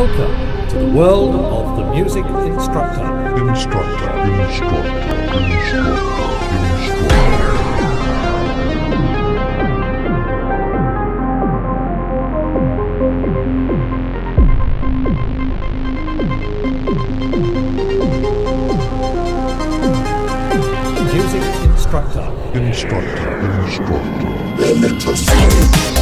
Welcome to the world of the music instructor. Instructor, instructor, instructor, instructor. Music instructor. Instructor, instructor.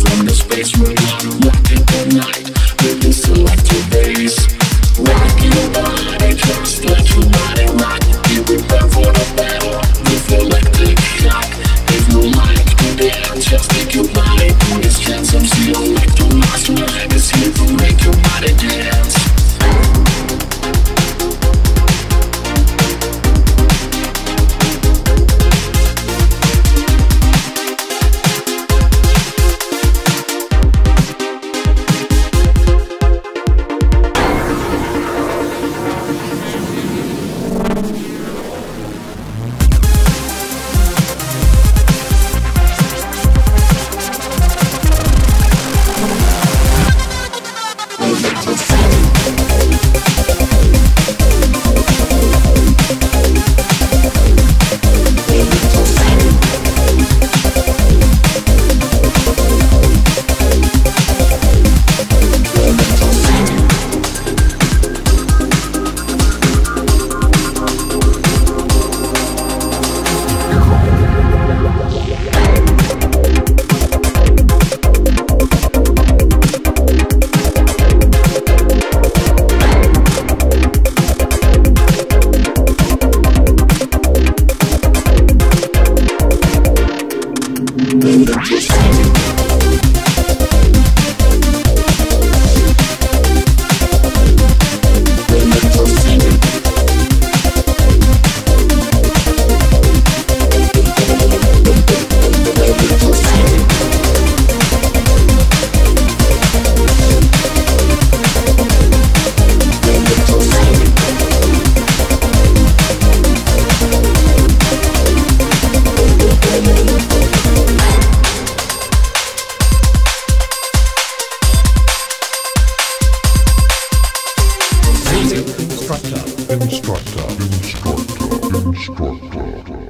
from the space we're on, walking all night. instructor. Instructor. Instructor. Instructor.